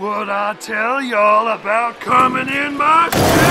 Would I tell y'all about coming in my?